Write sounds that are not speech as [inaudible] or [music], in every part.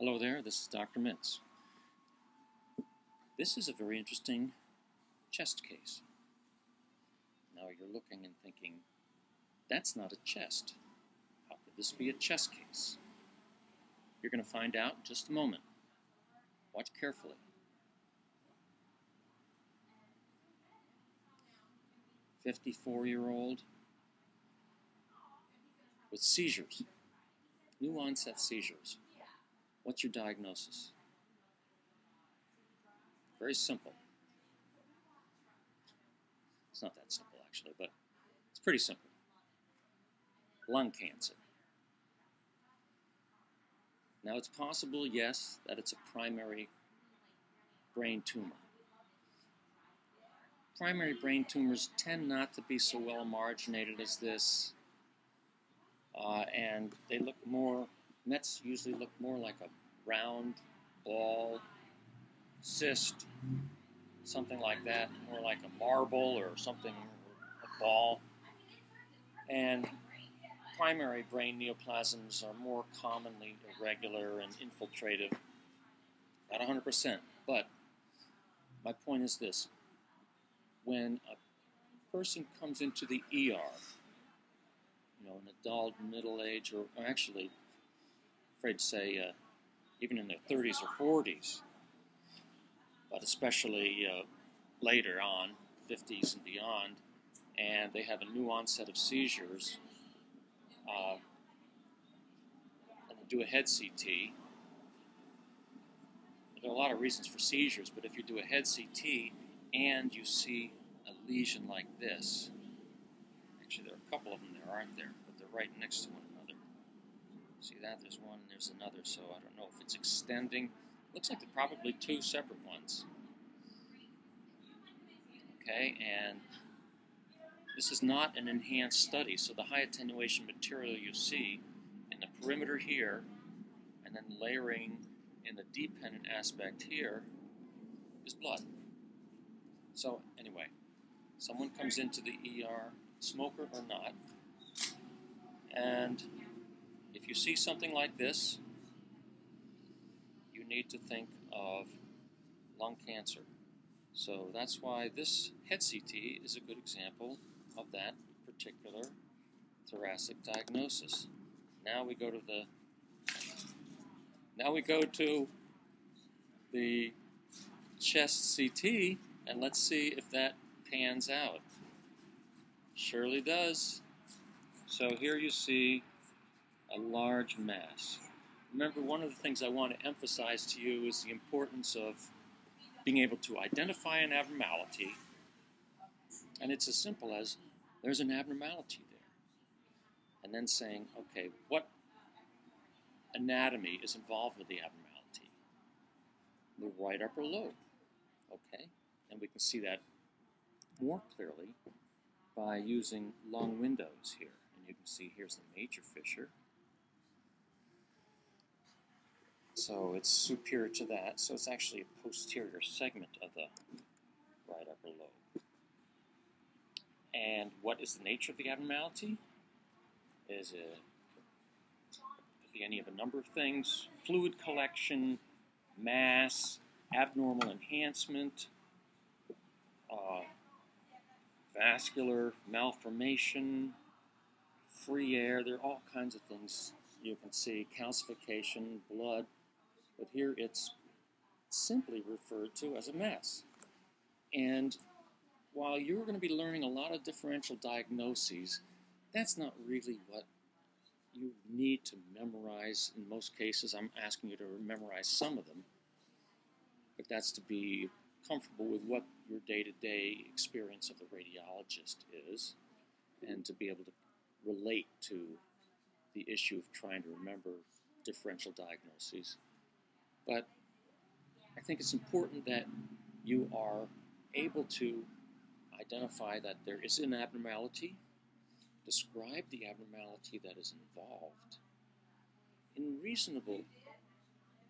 Hello there, this is Dr. Mintz. This is a very interesting chest case. Now you're looking and thinking, that's not a chest. How could this be a chest case? You're going to find out in just a moment. Watch carefully. Fifty-four-year-old with seizures, new onset seizures. What's your diagnosis? Very simple. It's not that simple, actually, but it's pretty simple. Lung cancer. Now, it's possible, yes, that it's a primary brain tumor. Primary brain tumors tend not to be so well marginated as this, uh, and they look more Mets usually look more like a round ball, cyst, something like that, more like a marble or something, a ball. And primary brain neoplasms are more commonly irregular and infiltrative, not 100%. But my point is this when a person comes into the ER, you know, an adult, middle age, or, or actually afraid to say, uh, even in their 30s or 40s, but especially uh, later on, 50s and beyond, and they have a new onset of seizures, uh, and do a head CT. There are a lot of reasons for seizures, but if you do a head CT and you see a lesion like this, actually there are a couple of them there, aren't there? But they're right next to one See that? There's one, there's another, so I don't know if it's extending. Looks like they're probably two separate ones. Okay, and this is not an enhanced study, so the high attenuation material you see in the perimeter here, and then layering in the dependent aspect here, is blood. So anyway, someone comes into the ER, smoker or not, and if you see something like this, you need to think of lung cancer. So that's why this head CT is a good example of that particular thoracic diagnosis. Now we go to the now we go to the chest CT and let's see if that pans out. Surely does. So here you see a large mass. Remember, one of the things I want to emphasize to you is the importance of being able to identify an abnormality, and it's as simple as there's an abnormality there. And then saying, okay, what anatomy is involved with the abnormality? The right upper lobe. Okay? And we can see that more clearly by using lung windows here. And you can see here's the major fissure. So it's superior to that, so it's actually a posterior segment of the right upper lobe. And what is the nature of the abnormality? Is it any of a number of things: fluid collection, mass, abnormal enhancement, uh, vascular malformation, free air. There are all kinds of things you can see: calcification, blood, but here it's simply referred to as a mass. And while you're going to be learning a lot of differential diagnoses, that's not really what you need to memorize in most cases. I'm asking you to memorize some of them, but that's to be comfortable with what your day to day experience of the radiologist is and to be able to relate to the issue of trying to remember differential diagnoses. But I think it's important that you are able to identify that there is an abnormality, describe the abnormality that is involved in reasonable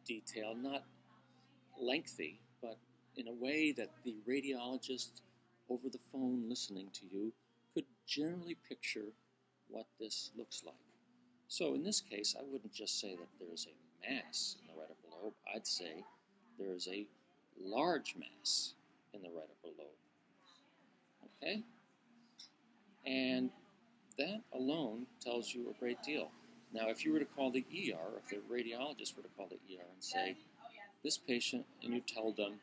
detail, not lengthy, but in a way that the radiologist over the phone listening to you could generally picture what this looks like. So in this case, I wouldn't just say that there's a mass lobe. I'd say there is a large mass in the right upper lobe. Okay? And that alone tells you a great deal. Now, if you were to call the ER, if the radiologist were to call the ER and say, this patient, and you tell them,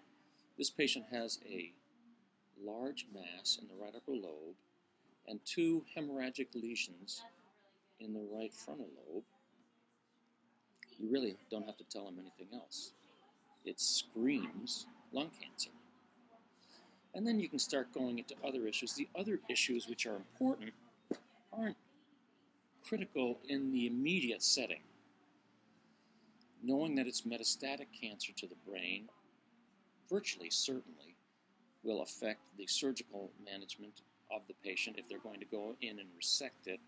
this patient has a large mass in the right upper lobe and two hemorrhagic lesions in the right frontal lobe, you really don't have to tell them anything else. It screams lung cancer. And then you can start going into other issues. The other issues which are important aren't critical in the immediate setting. Knowing that it's metastatic cancer to the brain virtually certainly will affect the surgical management of the patient if they're going to go in and resect it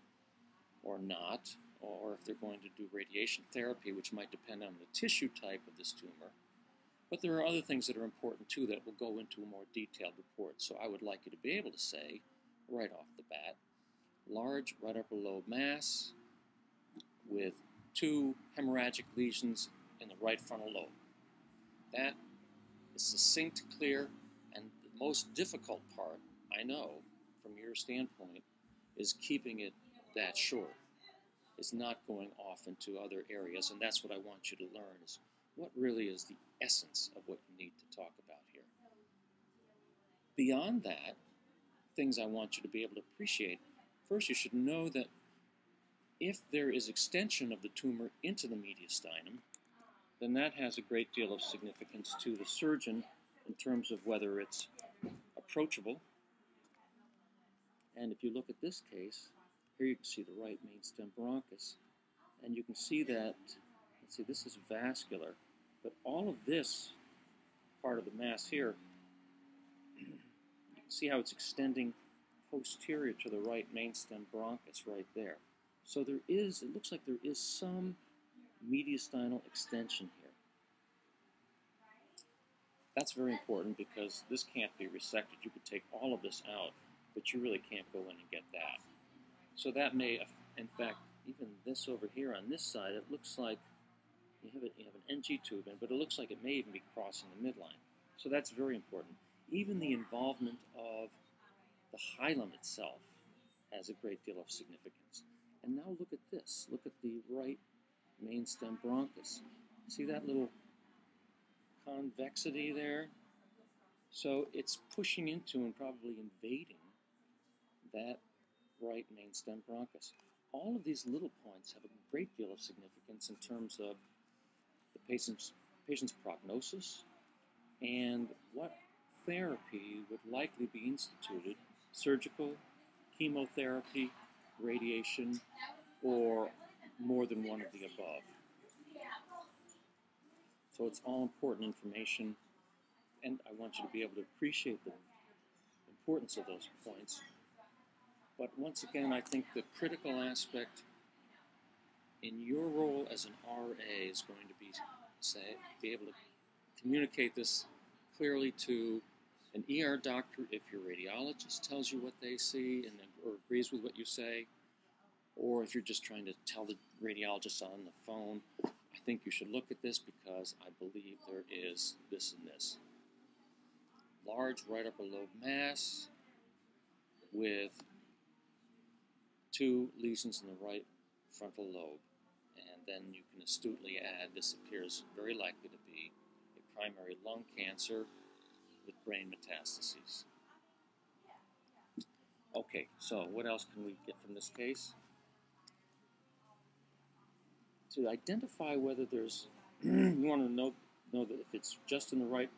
or not, or if they're going to do radiation therapy, which might depend on the tissue type of this tumor. But there are other things that are important too that will go into a more detailed report. So I would like you to be able to say, right off the bat, large right upper lobe mass with two hemorrhagic lesions in the right frontal lobe. That is succinct, clear, and the most difficult part, I know, from your standpoint, is keeping it that short. Is not going off into other areas, and that's what I want you to learn is what really is the essence of what you need to talk about here. Beyond that, things I want you to be able to appreciate. First, you should know that if there is extension of the tumor into the mediastinum, then that has a great deal of significance to the surgeon in terms of whether it's approachable. And if you look at this case, here you can see the right main stem bronchus, and you can see that, let's see, this is vascular, but all of this part of the mass here, you can see how it's extending posterior to the right main stem bronchus right there. So there is, it looks like there is some mediastinal extension here. That's very important because this can't be resected. You could take all of this out, but you really can't go in and get that. So that may, in fact, even this over here on this side, it looks like you have, a, you have an NG tube in, but it looks like it may even be crossing the midline. So that's very important. Even the involvement of the hilum itself has a great deal of significance. And now look at this. Look at the right main stem bronchus. See that little convexity there? So it's pushing into and probably invading that right main stem bronchus. All of these little points have a great deal of significance in terms of the patient's, patient's prognosis and what therapy would likely be instituted surgical, chemotherapy, radiation, or more than one of the above. So it's all important information, and I want you to be able to appreciate the importance of those points but once again, I think the critical aspect in your role as an RA is going to be say be able to communicate this clearly to an ER doctor if your radiologist tells you what they see and or agrees with what you say, or if you're just trying to tell the radiologist on the phone, I think you should look at this because I believe there is this and this. Large right upper lobe mass with two lesions in the right frontal lobe, and then you can astutely add this appears very likely to be a primary lung cancer with brain metastases. Okay, so what else can we get from this case? To identify whether there's, [clears throat] you want to know, know that if it's just in the right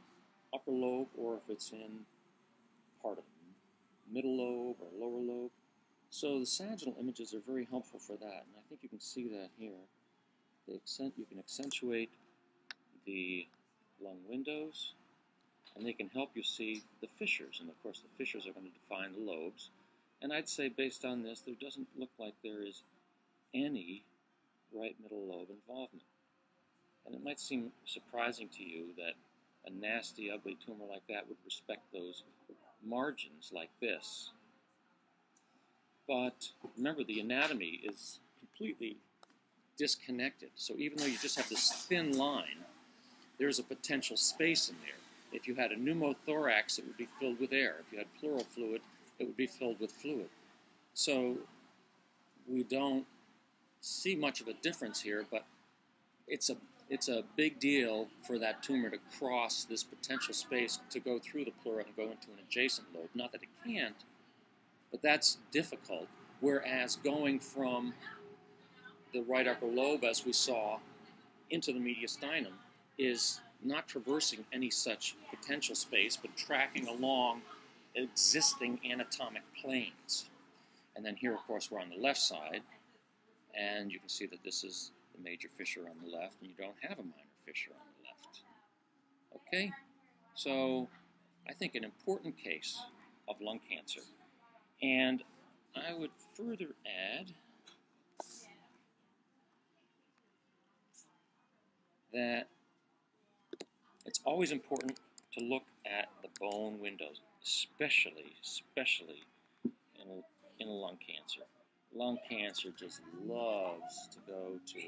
upper lobe or if it's in part of middle lobe or lower lobe. So the sagittal images are very helpful for that, and I think you can see that here. Accent, you can accentuate the lung windows, and they can help you see the fissures, and of course the fissures are going to define the lobes. And I'd say based on this, there doesn't look like there is any right middle lobe involvement. And it might seem surprising to you that a nasty, ugly tumor like that would respect those margins like this. But remember, the anatomy is completely disconnected. So even though you just have this thin line, there's a potential space in there. If you had a pneumothorax, it would be filled with air. If you had pleural fluid, it would be filled with fluid. So we don't see much of a difference here, but it's a it's a big deal for that tumor to cross this potential space to go through the pleura and go into an adjacent lobe. Not that it can't, but that's difficult. Whereas going from the right upper lobe, as we saw, into the mediastinum is not traversing any such potential space, but tracking along existing anatomic planes. And then here, of course, we're on the left side, and you can see that this is the major fissure on the left, and you don't have a minor fissure on the left. Okay? So, I think an important case of lung cancer. And I would further add that it's always important to look at the bone windows, especially, especially in, in lung cancer lung cancer just loves to go to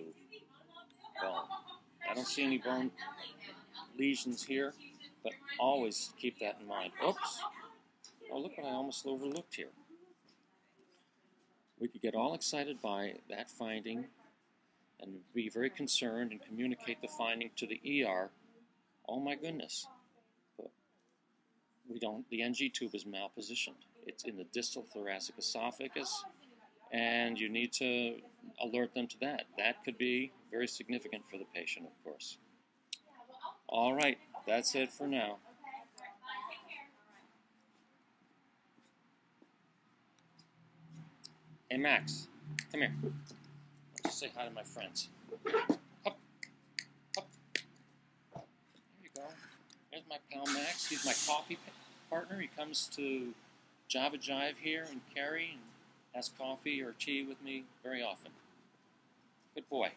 bone. I don't see any bone lesions here, but always keep that in mind. Oops. Oh, look what I almost overlooked here. We could get all excited by that finding and be very concerned and communicate the finding to the ER. Oh my goodness. But we don't, the NG tube is malpositioned. It's in the distal thoracic esophagus and you need to alert them to that. That could be very significant for the patient, of course. All right, that's it for now. Hey, Max, come here. Let's say hi to my friends. Up, up. There you go. There's my pal Max. He's my coffee partner. He comes to Java Jive here in Cary and has coffee or tea with me very often. Good boy.